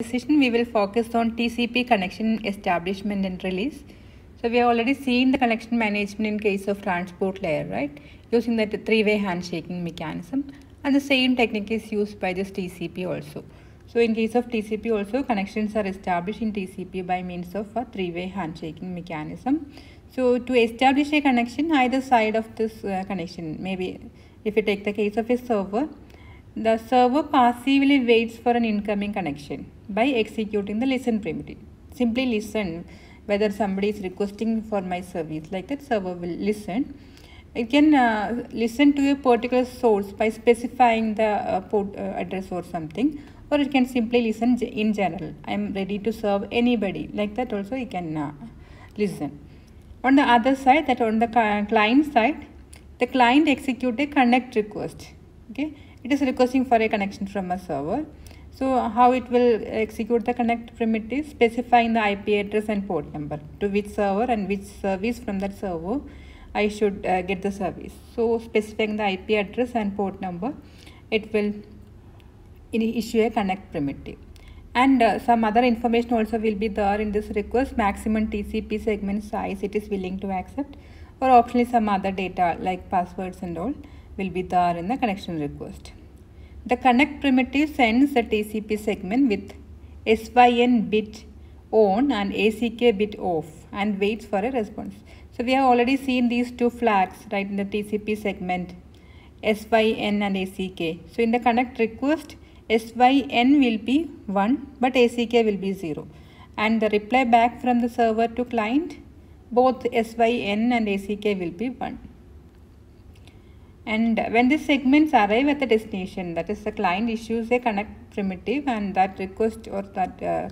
this session we will focus on TCP connection establishment and release. So we have already seen the connection management in case of transport layer, right? Using the three-way handshaking mechanism and the same technique is used by this TCP also. So in case of TCP also connections are established in TCP by means of a three-way handshaking mechanism. So to establish a connection either side of this uh, connection maybe if you take the case of a server the server passively waits for an incoming connection by executing the listen primitive. Simply listen whether somebody is requesting for my service like that server will listen. It can uh, listen to a particular source by specifying the uh, port uh, address or something or it can simply listen in general. I am ready to serve anybody like that also you can uh, listen. On the other side that on the client side the client execute a connect request okay it is requesting for a connection from a server. So how it will execute the connect primitive specifying the IP address and port number to which server and which service from that server I should uh, get the service. So specifying the IP address and port number it will issue a connect primitive. And uh, some other information also will be there in this request maximum TCP segment size it is willing to accept or optionally some other data like passwords and all will be there in the connection request. The connect primitive sends the TCP segment with SYN bit on and ACK bit off and waits for a response. So we have already seen these two flags right in the TCP segment SYN and ACK. So in the connect request SYN will be 1 but ACK will be 0 and the reply back from the server to client both SYN and ACK will be 1 and when these segments arrive at the destination that is the client issues a connect primitive and that request or that uh,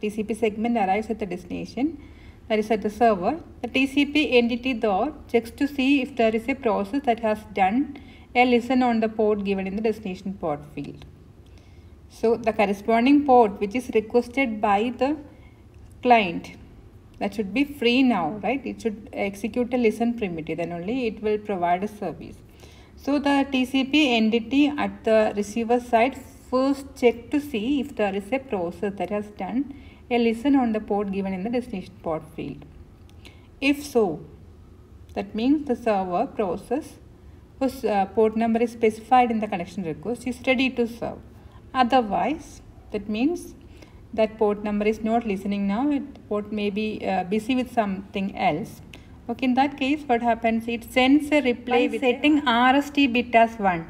TCP segment arrives at the destination that is at the server. The TCP entity though checks to see if there is a process that has done a listen on the port given in the destination port field. So the corresponding port which is requested by the client that should be free now right? It should execute a listen primitive then only it will provide a service so the TCP entity at the receiver side first check to see if there is a process that has done a listen on the port given in the destination port field. If so, that means the server process whose uh, port number is specified in the connection request is ready to serve. Otherwise, that means that port number is not listening now, it port may be uh, busy with something else Okay, in that case, what happens? It sends a reply with setting RST bit as 1.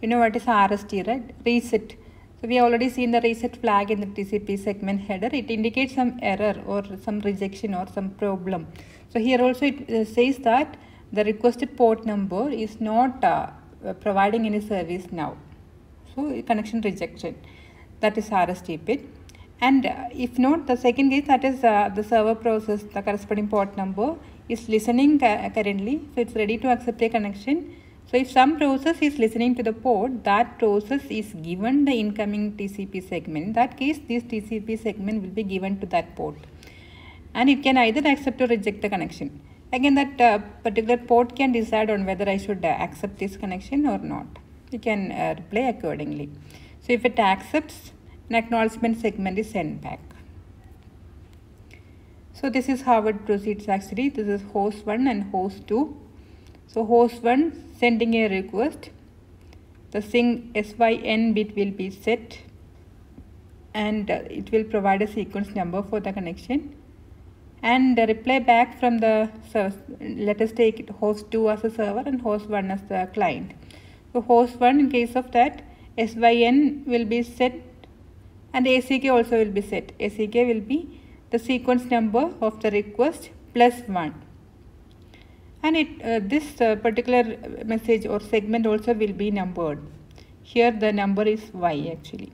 You know what is RST, right? Reset. So we have already seen the reset flag in the TCP segment header. It indicates some error or some rejection or some problem. So here also it uh, says that the requested port number is not uh, providing any service now. So connection rejection. That is RST bit. And uh, if not, the second case that is uh, the server process, the corresponding port number is listening currently. So it's ready to accept a connection. So if some process is listening to the port, that process is given the incoming TCP segment. In that case, this TCP segment will be given to that port. And it can either accept or reject the connection. Again, that uh, particular port can decide on whether I should uh, accept this connection or not. You can uh, reply accordingly. So if it accepts, an acknowledgement segment is sent back. So this is how it proceeds actually. This is host 1 and host 2. So host 1 sending a request. The SYN SYN bit will be set and uh, it will provide a sequence number for the connection. And the reply back from the service, let us take it host 2 as a server and host 1 as the client. So host 1 in case of that SYN will be set and ACK also will be set. ACK will be the sequence number of the request plus 1 and it uh, this uh, particular message or segment also will be numbered. Here the number is y actually.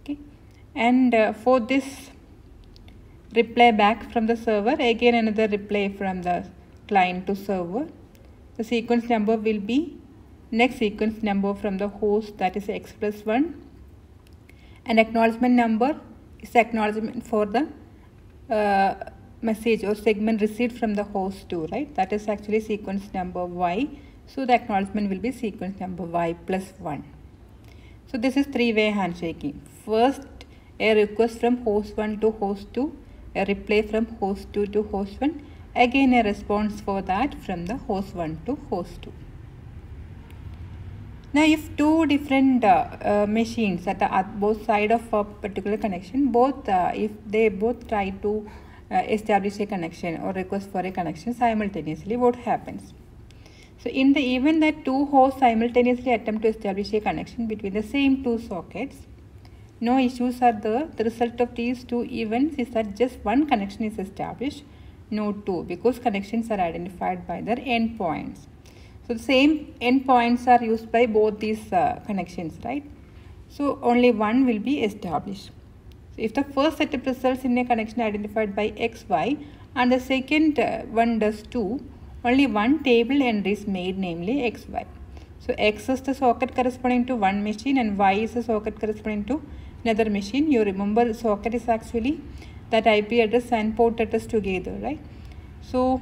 Okay. And uh, for this reply back from the server again another reply from the client to server. The sequence number will be next sequence number from the host that is x plus 1 and acknowledgement number is acknowledgement for the uh, message or segment received from the host 2 right? That is actually sequence number y. So the acknowledgement will be sequence number y plus 1 so this is three way handshaking. First a request from host 1 to host 2, a reply from host 2 to host 1, again a response for that from the host 1 to host 2. Now, if two different uh, uh, machines at, the, at both side of a particular connection, both uh, if they both try to uh, establish a connection or request for a connection simultaneously, what happens? So, in the event that two hosts simultaneously attempt to establish a connection between the same two sockets, no issues are there. The result of these two events is that just one connection is established, no two, because connections are identified by their endpoints. So the same endpoints are used by both these uh, connections, right? So only one will be established. So if the first setup results in a connection identified by XY and the second uh, one does too, only one table entry is made, namely XY. So X is the socket corresponding to one machine and Y is the socket corresponding to another machine. You remember socket is actually that IP address and port address together, right? So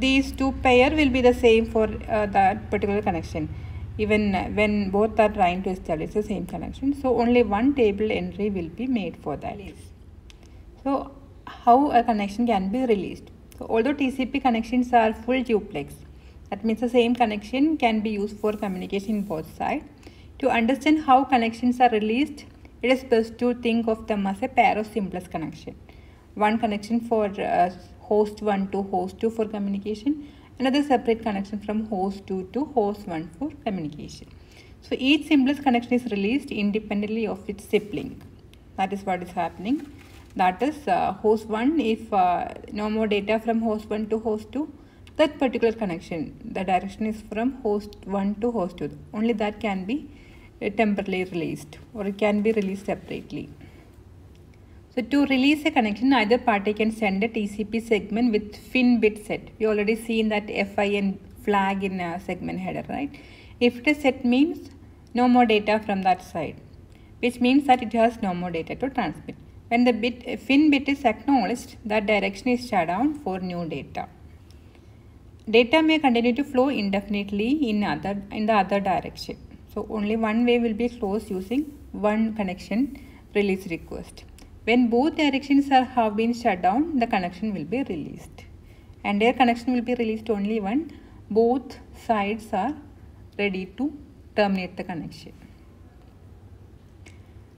these two pair will be the same for uh, that particular connection. Even when both are trying to establish the same connection so only one table entry will be made for that. So how a connection can be released? So although tcp connections are full duplex that means the same connection can be used for communication both sides. To understand how connections are released it is best to think of them as a pair of simplex connection. One connection for uh, host 1 to host 2 for communication another separate connection from host 2 to host 1 for communication. So each simplex connection is released independently of its sibling. That is what is happening. That is uh, host 1 if uh, no more data from host 1 to host 2 that particular connection the direction is from host 1 to host 2 only that can be uh, temporarily released or it can be released separately so to release a connection, either party can send a TCP segment with fin bit set. We already seen that FIN flag in a segment header, right? If it is set means no more data from that side, which means that it has no more data to transmit. When the bit fin bit is acknowledged, that direction is shut down for new data. Data may continue to flow indefinitely in other in the other direction. So only one way will be closed using one connection release request. When both directions are, have been shut down, the connection will be released. And their connection will be released only when both sides are ready to terminate the connection.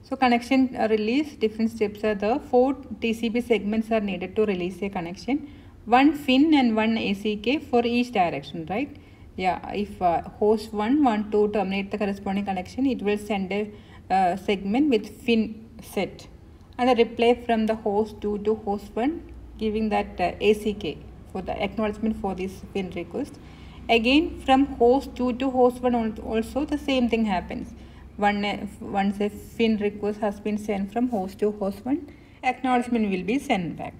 So connection release, different steps are the four TCP segments are needed to release a connection. One FIN and one ACK for each direction, right? Yeah, if uh, host 1 want to terminate the corresponding connection, it will send a uh, segment with FIN set and a reply from the host 2 to host 1 giving that uh, ACK for the acknowledgement for this FIN request. Again from host 2 to host 1 also the same thing happens. One, uh, once a FIN request has been sent from host to host 1, acknowledgement will be sent back.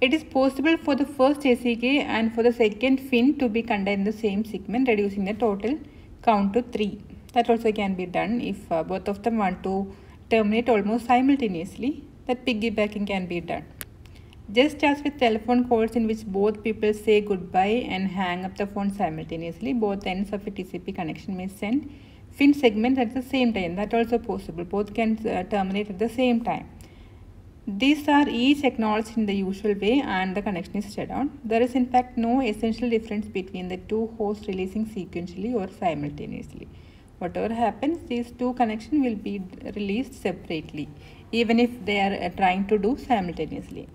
It is possible for the first ACK and for the second FIN to be contained in the same segment reducing the total count to 3. That also can be done if uh, both of them want to terminate almost simultaneously, that piggybacking can be done. Just as with telephone calls in which both people say goodbye and hang up the phone simultaneously, both ends of a TCP connection may send FIN segments at the same time. That also possible. Both can uh, terminate at the same time. These are each acknowledged in the usual way and the connection is shut down. There is in fact no essential difference between the two hosts releasing sequentially or simultaneously whatever happens these two connections will be released separately even if they are uh, trying to do simultaneously.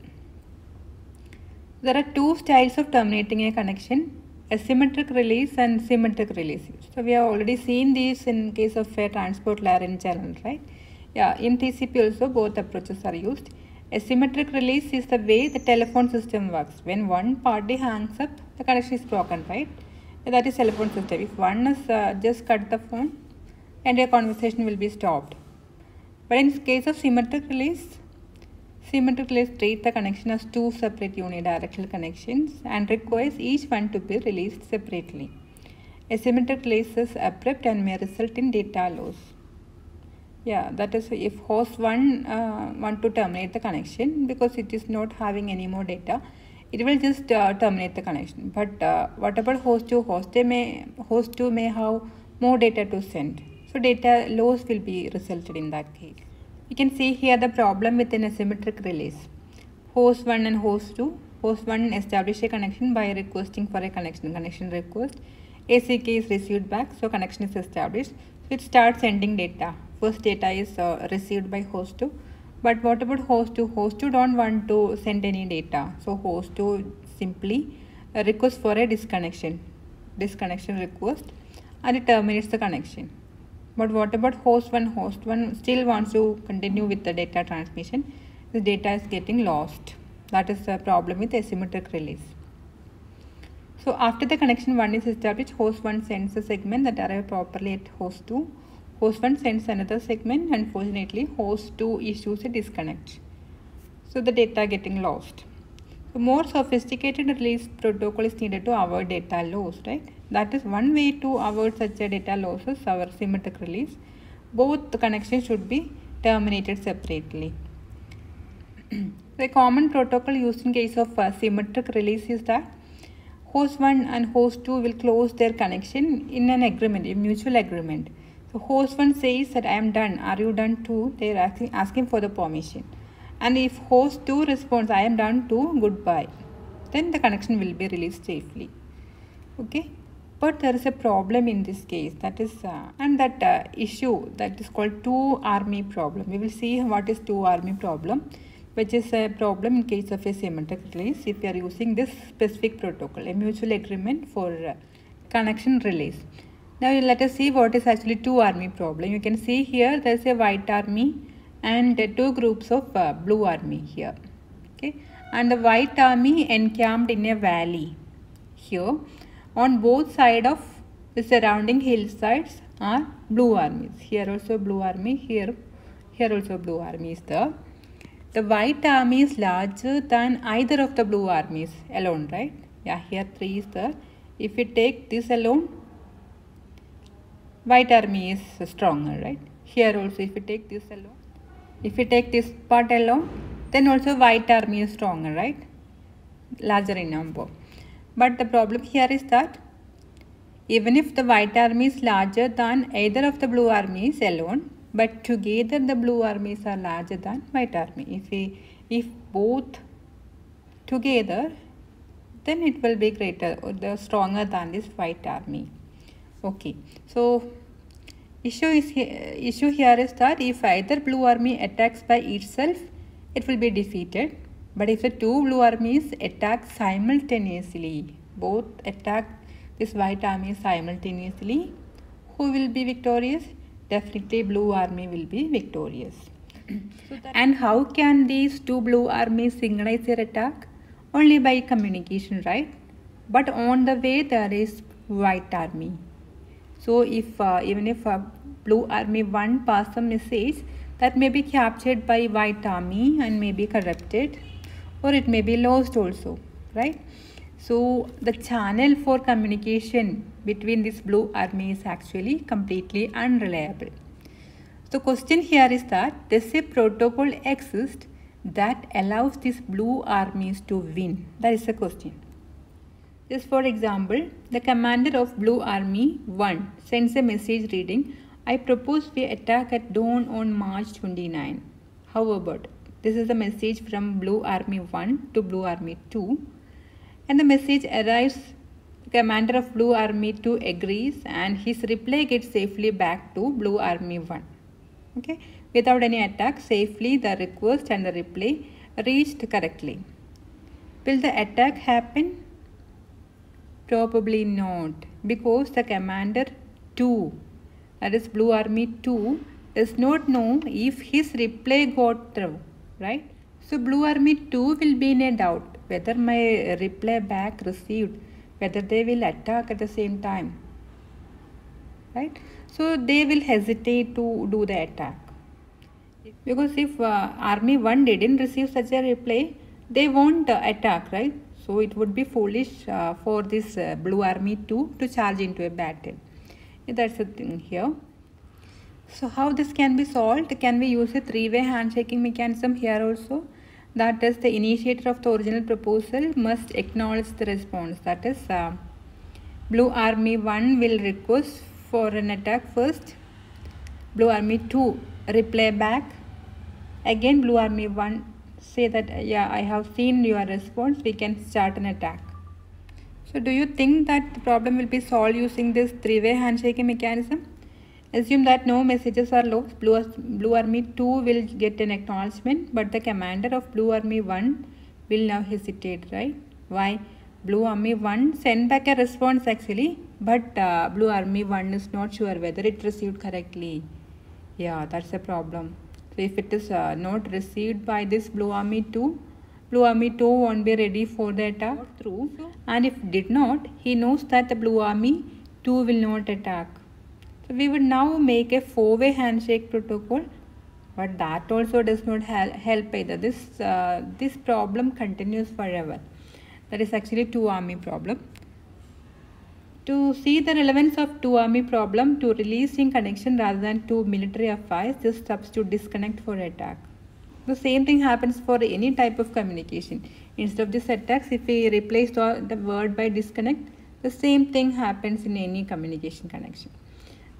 There are two styles of terminating a connection asymmetric release and symmetric release. So we have already seen these in case of a transport layer in general, right? Yeah, in TCP also both approaches are used. Asymmetric release is the way the telephone system works. When one party hangs up, the connection is broken, right? That is telephone system. If one is uh, just cut the phone, and a conversation will be stopped. But in case of symmetric release, symmetric release treat the connection as two separate unidirectional connections and requires each one to be released separately. Asymmetric release is abrupt and may result in data loss. Yeah, that is if host 1 uh, want to terminate the connection because it is not having any more data, it will just uh, terminate the connection but uh, what about host 2 host may host 2 may have more data to send so data loss will be resulted in that case you can see here the problem with an asymmetric release. Host 1 and host 2. Host 1 establish a connection by requesting for a connection. Connection request. ACK is received back, so connection is established. So it starts sending data. First data is uh, received by host 2. But what about host 2? Host 2 don't want to send any data. So host 2 simply uh, request for a disconnection. Disconnection request and it terminates the connection. But what about host 1? Host 1 still wants to continue with the data transmission. The data is getting lost. That is the problem with asymmetric release. So after the connection 1 is established, host 1 sends a segment that arrives properly at host 2. Host 1 sends another segment and fortunately host 2 issues a disconnect. So the data getting lost. So more sophisticated release protocol is needed to avoid data loss, right? That is one way to avoid such a data losses, our symmetric release. Both the connections should be terminated separately. the common protocol used in case of uh, symmetric release is that host 1 and host 2 will close their connection in an agreement, a mutual agreement. So host 1 says that I am done, are you done too? They are asking, asking for the permission. And if host 2 responds, I am done too, goodbye, then the connection will be released safely. Okay but there is a problem in this case that is uh, and that uh, issue that is called two army problem we will see what is two army problem which is a problem in case of a symmetric release if you are using this specific protocol a mutual agreement for uh, connection release now let us see what is actually two army problem you can see here there is a white army and two groups of uh, blue army here okay and the white army encamped in a valley here on both side of the surrounding hillsides are blue armies. Here also blue army, here, here also blue army is there. The white army is larger than either of the blue armies alone, right? Yeah, here 3 is there. If we take this alone, white army is stronger, right? Here also if we take this alone, if we take this part alone, then also white army is stronger, right? Larger in number. But the problem here is that even if the white army is larger than either of the blue armies alone, but together the blue armies are larger than white army. If we, if both together, then it will be greater or the stronger than this white army. Okay, so issue is here, issue here is that if either blue army attacks by itself, it will be defeated but if the two blue armies attack simultaneously, both attack this white army simultaneously, who will be victorious? Definitely blue army will be victorious. so and how can these two blue armies synchronize their attack? Only by communication, right? But on the way there is white army. So if uh, even if uh, blue army one pass a message that may be captured by white army and may be corrupted or it may be lost also right? So the channel for communication between this blue army is actually completely unreliable. The question here is that does a protocol exist that allows these blue armies to win? That is the question just for example the commander of blue army 1 sends a message reading i propose we attack at dawn on march 29 how about this is a message from Blue Army 1 to Blue Army 2. And the message arrives, commander of Blue Army 2 agrees and his reply gets safely back to Blue Army 1. Okay, without any attack, safely the request and the reply reached correctly. Will the attack happen? Probably not because the commander 2 that is Blue Army 2 does not know if his reply got through right? So Blue Army 2 will be in a doubt whether my reply back received, whether they will attack at the same time, right? So they will hesitate to do the attack. Because if uh, Army 1 didn't receive such a reply, they won't uh, attack, right? So it would be foolish uh, for this uh, Blue Army 2 to charge into a battle. That's the thing here. So how this can be solved? Can we use a three-way handshaking mechanism here also? That is the initiator of the original proposal must acknowledge the response. That is uh, Blue Army 1 will request for an attack first. Blue Army 2 reply back again blue army 1 say that yeah i have seen your response we can start an attack. So do you think that the problem will be solved using this three-way handshaking mechanism? Assume that no messages are lost blue, blue army 2 will get an acknowledgement but the commander of blue army 1 will now hesitate right? Why? Blue army 1 send back a response actually but uh, blue army 1 is not sure whether it received correctly. Yeah that's a problem so if it is uh, not received by this blue army 2 blue army 2 won't be ready for the attack through and if did not he knows that the blue army 2 will not attack. So we would now make a four way handshake protocol but that also does not help either. This uh, this problem continues forever. That is actually two army problem to see the relevance of two army problem to releasing connection rather than two military affairs, just substitute disconnect for attack. The same thing happens for any type of communication. Instead of this attacks, if we replace the, the word by disconnect, the same thing happens in any communication connection.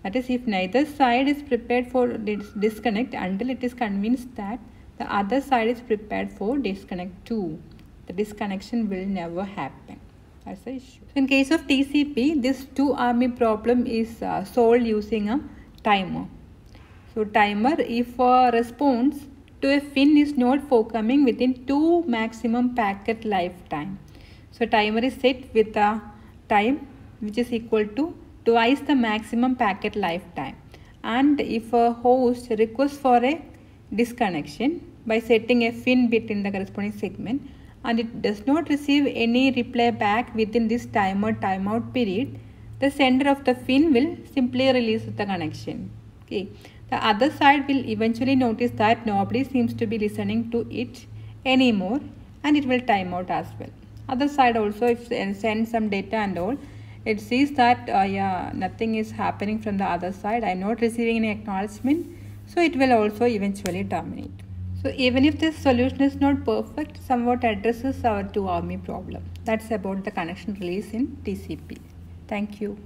That is, if neither side is prepared for disconnect until it is convinced that the other side is prepared for disconnect too, the disconnection will never happen as the issue. In case of TCP, this two army problem is uh, solved using a timer. So timer, if a response to a fin is not forthcoming within two maximum packet lifetime. So timer is set with a time which is equal to twice the maximum packet lifetime. And if a host requests for a disconnection by setting a fin bit in the corresponding segment, and it does not receive any reply back within this timer timeout period, the sender of the fin will simply release the connection. Okay. The other side will eventually notice that nobody seems to be listening to it anymore and it will time out as well. Other side also if it sends some data and all, it sees that uh, yeah nothing is happening from the other side. I am not receiving any acknowledgement. So it will also eventually terminate. So even if this solution is not perfect, somewhat addresses our two army problem. That's about the connection release in TCP. Thank you.